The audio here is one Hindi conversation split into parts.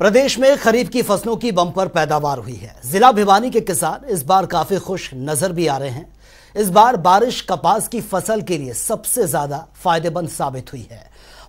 प्रदेश में खरीफ की फ़सलों की बम्पर पैदावार हुई है। जिला भिवानी के किसान इस बार काफ़ी खुश नज़र भी आ रहे हैं। इस बार बारिश कपास की फ़सल के लिए सबसे ज़्यादा फ़ायदेमंद साबित हुई है।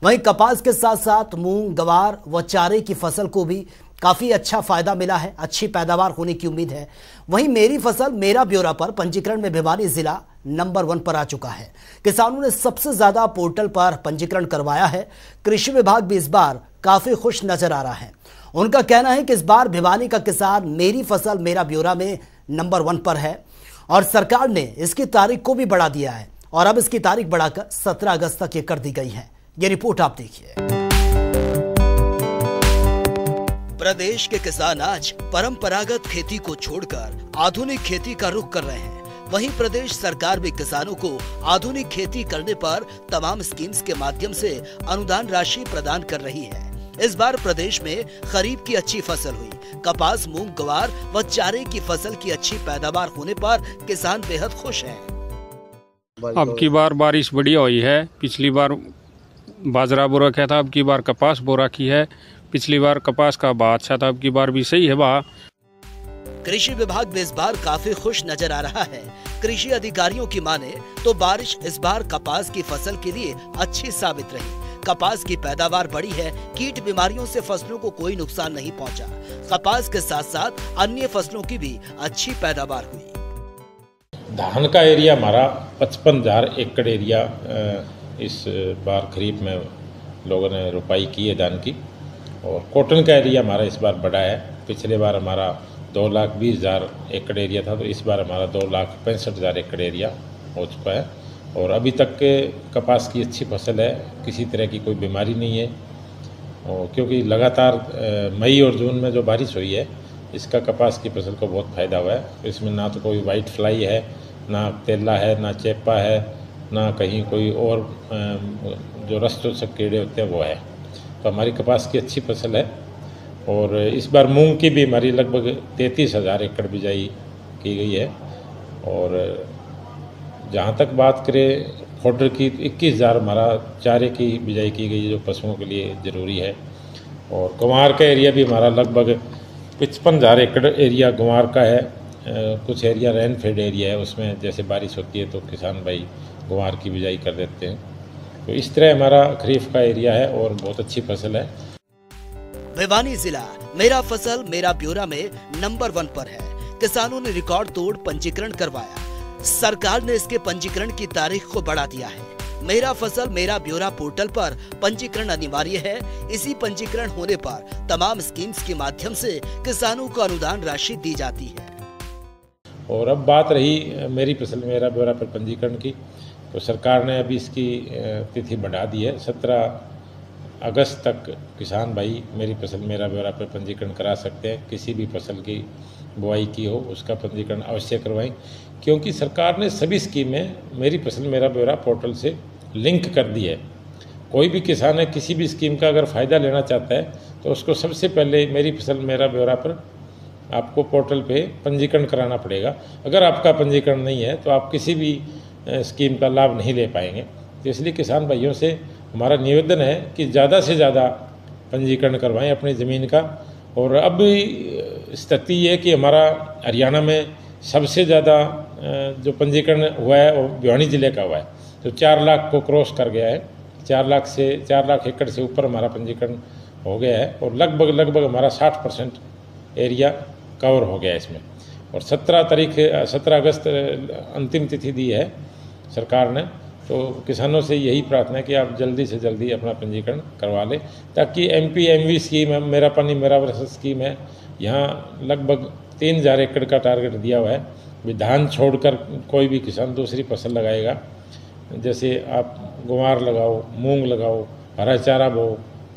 वहीं कपास के साथ साथ मूंग, गवार व चारे की फ़सल को भी काफ़ी अच्छा फ़ायदा मिला है। अच्छी पैदावार होने की उम्मीद है। वहीं मेरी फ़सल, मेरा ब्यौरा पर पंजीकरण में भिवानी जिला नंबर वन पर आ चुका है। किसानों ने सबसे ज़्यादा पोर्टल पर पंजीकरण करवाया है। कृषि विभाग भी इस बार काफ़ी खुश नज़र आ रहा है। उनका कहना है कि इस बार भिवानी का किसान मेरी फ़सल, मेरा ब्यौरा में नंबर वन पर है और सरकार ने इसकी तारीख को भी बढ़ा दिया है और अब इसकी तारीख बढ़ाकर 17 अगस्त तक ये कर दी गई है। ये रिपोर्ट आप देखिए। प्रदेश के किसान आज परंपरागत खेती को छोड़कर आधुनिक खेती का रुख कर रहे हैं। वहीं प्रदेश सरकार भी किसानों को आधुनिक खेती करने पर तमाम स्कीम्स के माध्यम से अनुदान राशि प्रदान कर रही है। इस बार प्रदेश में खरीफ की अच्छी फ़सल हुई। कपास मूंग गवार व चारे की फ़सल की अच्छी पैदावार होने पर किसान बेहद खुश हैं। अब की बार बारिश बढ़िया हुई है। पिछली बार बाजरा बो रखा था अब की बार कपास बो रखी है। पिछली बार कपास का भाव अच्छा था अब की बार भी सही है भाव कृषि विभाग इस बार काफ़ी खुश नज़र आ रहा है। कृषि अधिकारियों की माने तो बारिश इस बार कपास की फ़सल के लिए अच्छी साबित रही। कपास की पैदावार बढ़ी है, कीट बीमारियों से फ़सलों को कोई नुकसान नहीं पहुँचा। कपास के साथ साथ अन्य फ़सलों की भी अच्छी पैदावार हुई। धान का एरिया हमारा पचपन हज़ार एकड़ एरिया इस बार खरीफ में लोगों ने रुपाई की है धान की। और कॉटन का एरिया हमारा इस बार बड़ा है। पिछले बार हमारा दो लाख बीस हज़ार एकड़ एरिया था तो इस बार हमारा दो लाख पैंसठ हज़ार एकड़ एरिया हो चुका है। और अभी तक के कपास की अच्छी फ़सल है, किसी तरह की कोई बीमारी नहीं है। और क्योंकि लगातार मई और जून में जो बारिश हुई है, इसका कपास की फ़सल को बहुत फ़ायदा हुआ है। इसमें ना तो कोई वाइट फ्लाई है, ना तेला है, ना चेपा है, ना कहीं कोई और जो रस्तोत्सक कीड़े होते हैं, वो है। तो हमारी कपास की अच्छी फ़सल है। और इस बार मूंग की भी हमारी लगभग तैंतीस हज़ार एकड़ बिजाई की गई है। और जहाँ तक बात करें फोडर की इक्कीस हज़ार हमारा चारे की बिजाई की गई है, जो पशुओं के लिए ज़रूरी है। और गंवार का एरिया भी हमारा लगभग पचपन हज़ार एकड़ एरिया गंवार का है। कुछ एरिया रैन फेड एरिया है, उसमें जैसे बारिश होती है तो किसान भाई गंवार की बिजाई कर देते हैं। तो इस तरह हमारा खरीफ का एरिया है और बहुत अच्छी फ़सल है। भिवानी जिला, मेरा फ़सल, मेरा ब्यौरा में नंबर वन पर है। किसानों ने रिकॉर्ड तोड़ पंजीकरण करवाया। सरकार ने इसके पंजीकरण की तारीख को बढ़ा दिया है। मेरा फ़सल, मेरा ब्यौरा पोर्टल पर पंजीकरण अनिवार्य है। इसी पंजीकरण होने पर तमाम स्कीम्स के माध्यम से किसानों को अनुदान राशि दी जाती है। और अब बात रही मेरी फ़सल, मेरा ब्यौरा पर पंजीकरण की। तो सरकार ने अभी इसकी तिथि बढ़ा दी है। सत्रह अगस्त तक किसान भाई मेरी फ़सल, मेरा ब्यौरा पर पंजीकरण करा सकते हैं। किसी भी फ़सल की बुआई की हो, उसका पंजीकरण अवश्य करवाएँ। क्योंकि सरकार ने सभी स्कीमें, मेरी फ़सल, मेरा ब्यौरा पोर्टल से लिंक कर दी है। कोई भी किसान है, किसी भी स्कीम का अगर फ़ायदा लेना चाहता है तो उसको सबसे पहले मेरी फ़सल, मेरा ब्यौरा पर आपको पोर्टल पे पंजीकरण कराना पड़ेगा। अगर आपका पंजीकरण नहीं है तो आप किसी भी स्कीम का लाभ नहीं ले पाएँगे। तो इसलिए किसान भाइयों से हमारा निवेदन है कि ज़्यादा से ज़्यादा पंजीकरण करवाएँ अपनी ज़मीन का। और अब स्थिति ये कि हमारा हरियाणा में सबसे ज़्यादा जो पंजीकरण हुआ है वो भिवानी ज़िले का हुआ है। तो चार लाख को क्रॉस कर गया है। चार लाख से, चार लाख एकड़ से ऊपर हमारा पंजीकरण हो गया है और लगभग लगभग हमारा साठ परसेंट एरिया कवर हो गया है इसमें। और सत्रह तारीख सत्रह अगस्त अंतिम तिथि दी है सरकार ने। तो किसानों से यही प्रार्थना है कि आप जल्दी से जल्दी अपना पंजीकरण करवा लें, ताकि M P M V scheme है, मेरा पानी, मेरा वर्ष स्कीम है। यहाँ लगभग तीन हज़ार एकड़ का टारगेट दिया हुआ है। धान छोड़कर कोई भी किसान दूसरी फ़सल लगाएगा। जैसे आप गुमार लगाओ, मूंग लगाओ, हरा चारा बो,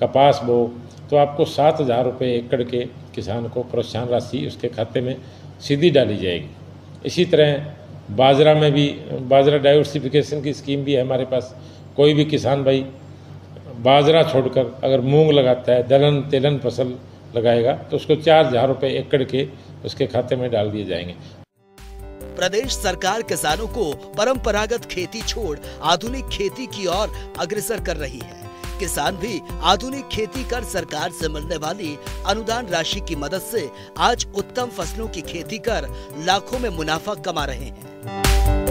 कपास बो तो आपको सात हज़ार रुपये एकड़ के किसान को प्रोत्साहन राशि उसके खाते में सीधी डाली जाएगी। इसी तरह बाजरा में भी, बाजरा डाइवर्सिफिकेशन की स्कीम भी है हमारे पास। कोई भी किसान भाई, बाजरा छोड़कर अगर मूंग लगाता है, दलहन तेलन फ़सल लगाएगा तो उसको चार हज़ार रुपये एकड़ के उसके खाते में डाल दिए जाएँगे। प्रदेश सरकार किसानों को परंपरागत खेती छोड़ आधुनिक खेती की ओर अग्रसर कर रही है। किसान भी आधुनिक खेती कर सरकार से मिलने वाली अनुदान राशि की मदद से आज उत्तम फ़सलों की खेती कर लाखों में मुनाफा कमा रहे हैं। Thank you.